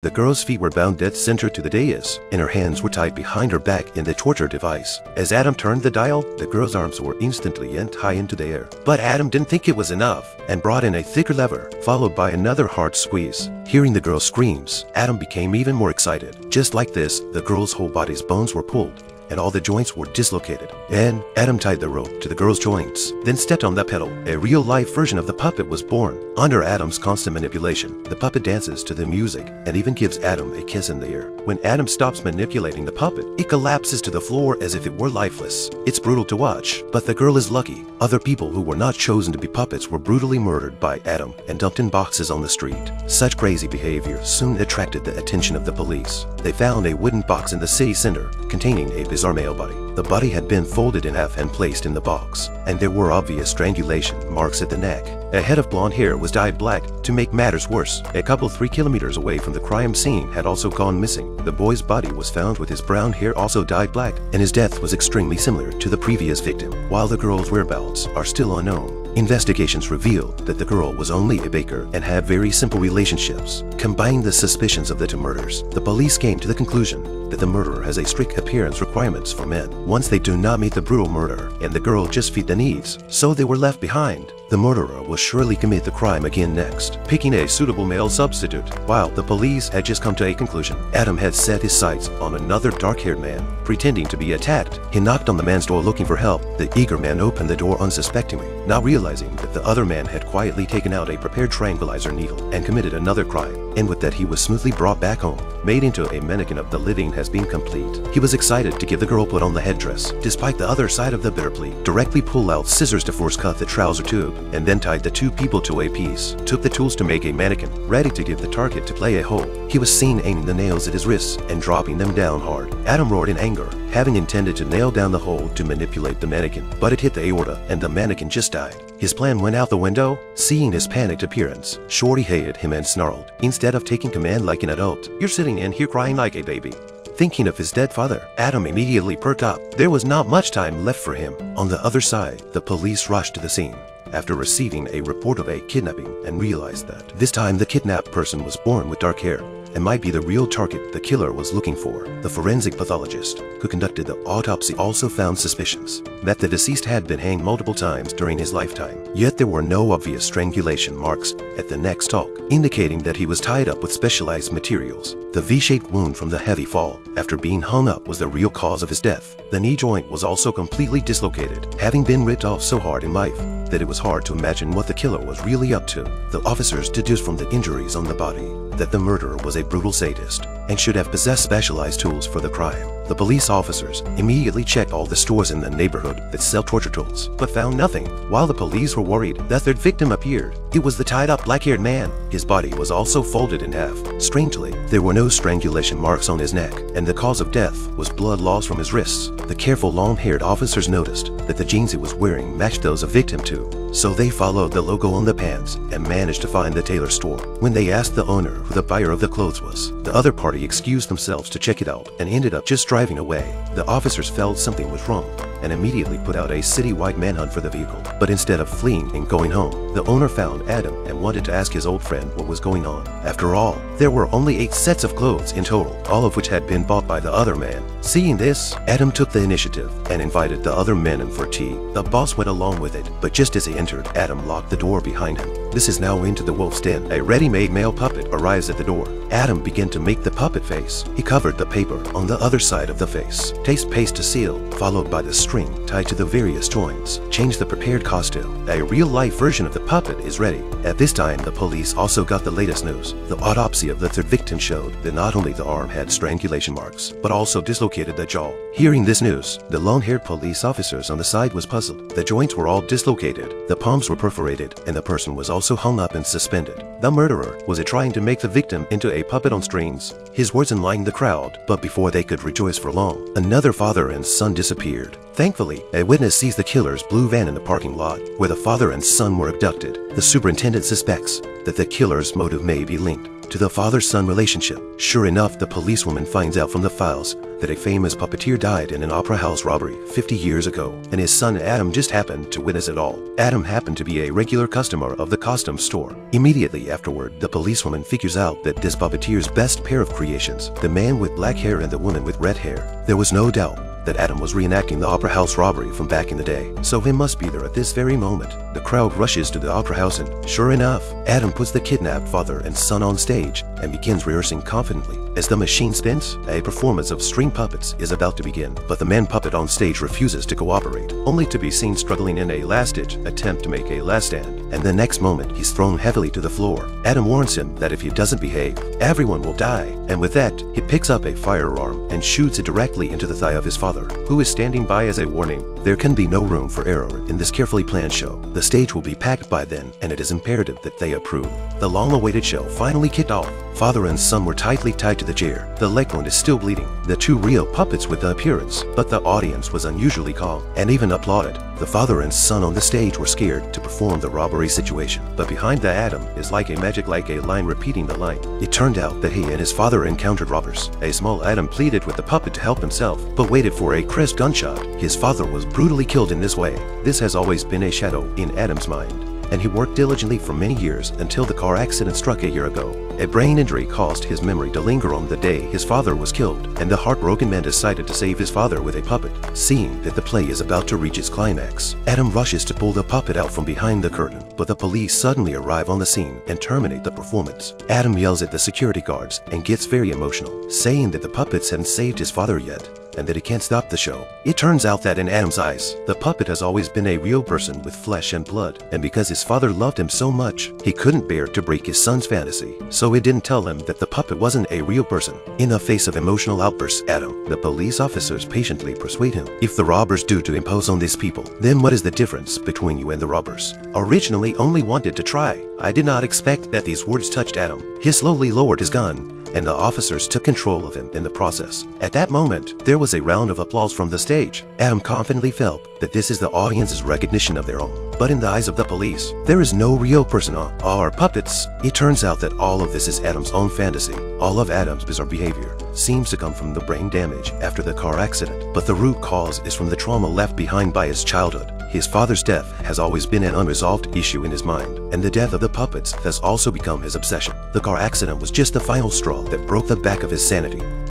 The girl's feet were bound dead center to the dais, and her hands were tied behind her back in the torture device. As Adam turned the dial, the girl's arms were instantly yanked high into the air. But Adam didn't think it was enough, and brought in a thicker lever, followed by another hard squeeze. Hearing the girl's screams, Adam became even more excited. Just like this, the girl's whole body's bones were pulled, and all the joints were dislocated. And Adam tied the rope to the girl's joints, then stepped on the pedal. A real-life version of the puppet was born. Under Adam's constant manipulation, the puppet dances to the music and even gives Adam a kiss in the ear. When Adam stops manipulating the puppet, it collapses to the floor as if it were lifeless. It's brutal to watch, but the girl is lucky. Other people who were not chosen to be puppets were brutally murdered by Adam and dumped in boxes on the street. Such crazy behavior soon attracted the attention of the police. They found a wooden box in the city center containing a bizarre male body. The body had been folded in half and placed in the box, and there were obvious strangulation marks at the neck. A head of blonde hair was dyed black to make matters worse. A couple three kilometers away from the crime scene had also gone missing. The boy's body was found with his brown hair also dyed black, and his death was extremely similar to the previous victim. While the girl's whereabouts are still unknown, Investigations revealed that the girl was only a baker and had very simple relationships. Combining the suspicions of the two murders, the police came to the conclusion that the murderer has a strict appearance requirements for men. Once they do not meet the brutal murder and the girl just fit the needs, so they were left behind. The murderer will surely commit the crime again next, picking a suitable male substitute. While the police had just come to a conclusion, Adam had set his sights on another dark-haired man, pretending to be attacked. He knocked on the man's door looking for help. The eager man opened the door unsuspectingly, not realizing that the other man had quietly taken out a prepared tranquilizer needle and committed another crime, and with that he was smoothly brought back home. Made into a mannequin of the living has been complete. He was excited to give the girl put on the headdress, despite the other side of the bitter plea. Directly pull out scissors to force cut the trouser tube, and then tied the two people to a piece. Took the tools to make a mannequin, ready to give the target to play a hole. He was seen aiming the nails at his wrists and dropping them down hard. Adam roared in anger, having intended to nail down the hole to manipulate the mannequin, but it hit the aorta and the mannequin just died. His plan went out the window. Seeing his panicked appearance, Shorty hated him and snarled, Instead of taking command like an adult, you're sitting in here crying like a baby. Thinking of his dead father, Adam immediately perked up. There was not much time left for him. On the other side, the police rushed to the scene after receiving a report of a kidnapping and realized that this time the kidnapped person was born with dark hair and might be the real target the killer was looking for. The forensic pathologist who conducted the autopsy also found suspicions that the deceased had been hanged multiple times during his lifetime, yet there were no obvious strangulation marks at the neck stalk, indicating that he was tied up with specialized materials. The V-shaped wound from the heavy fall after being hung up was the real cause of his death. The knee joint was also completely dislocated, having been ripped off so hard in life that it was hard to imagine what the killer was really up to. The officers deduced from the injuries on the body that the murderer was a brutal sadist and should have possessed specialized tools for the crime. The police officers immediately checked all the stores in the neighborhood that sell torture tools, but found nothing. While the police were worried, the third victim appeared. It was the tied-up black-haired man. His body was also folded in half. Strangely, there were no strangulation marks on his neck, and the cause of death was blood loss from his wrists. The careful long-haired officers noticed that the jeans he was wearing matched those of victim 2, so they followed the logo on the pants and managed to find the tailor store. When they asked the owner who the buyer of the clothes was, the other party excused themselves to check it out and ended up just driving away. The officers felt something was wrong and immediately put out a city-wide manhunt for the vehicle. But instead of fleeing and going home, the owner found Adam and wanted to ask his old friend what was going on. After all, there were only eight sets of clothes in total, all of which had been bought by the other man. Seeing this, Adam took the initiative and invited the other men in for tea. The boss went along with it, but just as he entered, Adam locked the door behind him. This is now into the wolf's den. A ready-made male puppet arrives at the door. Adam began to make the puppet face. He covered the paper on the other side of the face. Taste paste to seal, followed by the string tied to the various joints. Change the prepared costume. A real-life version of the puppet is ready. At this time, the police also got the latest news. The autopsy of the third victim showed that not only the arm had strangulation marks, but also dislocated the jaw. Hearing this news, the long-haired police officers on the side was puzzled. The joints were all dislocated, the palms were perforated, and the person was also hung up and suspended. The murderer was trying to make the victim into a puppet on strings. His words enlightened the crowd, but before they could rejoice for long, another father and son disappeared. Thankfully, a witness sees the killer's blue van in the parking lot where the father and son were abducted. The superintendent suspects that the killer's motive may be linked to the father-son relationship. Sure enough, the policewoman finds out from the files that a famous puppeteer died in an opera house robbery 50 years ago, and his son Adam just happened to witness it all. Adam happened to be a regular customer of the costume store. Immediately afterward, the policewoman figures out that this puppeteer's best pair of creations, the man with black hair and the woman with red hair, there was no doubt that Adam was reenacting the Opera House robbery from back in the day, so he must be there at this very moment. The crowd rushes to the Opera House and, sure enough, Adam puts the kidnapped father and son on stage and begins rehearsing confidently. As the machine spins, a performance of string puppets is about to begin, but the man puppet on stage refuses to cooperate, only to be seen struggling in a last-ditch attempt to make a last stand, and the next moment he's thrown heavily to the floor. Adam warns him that if he doesn't behave, everyone will die, and with that, he picks up a firearm and shoots it directly into the thigh of his father, who is standing by as a warning. There can be no room for error in this carefully planned show. The stage will be packed by then, and it is imperative that they approve. The long-awaited show finally kicked off. Father and son were tightly tied to the chair. The leg wound is still bleeding. The two real puppets with the appearance, but the audience was unusually calm and even applauded. The father and son on the stage were scared to perform the robbery situation, but behind the Adam is like a magic like a line repeating the line. It turned out that he and his father encountered robbers. A small Adam pleaded with the puppet to help himself, but waited for a crisp gunshot. His father was brutally killed in this way. This has always been a shadow in Adam's mind and he worked diligently for many years until the car accident struck a year ago. A brain injury caused his memory to linger on the day his father was killed, and the heartbroken man decided to save his father with a puppet, seeing that the play is about to reach its climax. Adam rushes to pull the puppet out from behind the curtain, but the police suddenly arrive on the scene and terminate the performance. Adam yells at the security guards and gets very emotional, saying that the puppets hadn't saved his father yet and that he can't stop the show. It turns out that in Adam's eyes, the puppet has always been a real person with flesh and blood, and because his father loved him so much, he couldn't bear to break his son's fantasy, so he didn't tell him that the puppet wasn't a real person. In the face of emotional outbursts, Adam, the police officers patiently persuade him, if the robbers do to impose on these people, then what is the difference between you and the robbers? Originally only wanted to try. I did not expect that these words touched Adam. He slowly lowered his gun and the officers took control of him in the process. At that moment, there was a round of applause from the stage. Adam confidently felt that this is the audience's recognition of their own. But in the eyes of the police, there is no real person or puppets. It turns out that all of this is Adam's own fantasy. All of Adam's bizarre behavior seems to come from the brain damage after the car accident, but the root cause is from the trauma left behind by his childhood. His father's death has always been an unresolved issue in his mind, and the death of the puppets has also become his obsession. The car accident was just the final straw that broke the back of his sanity.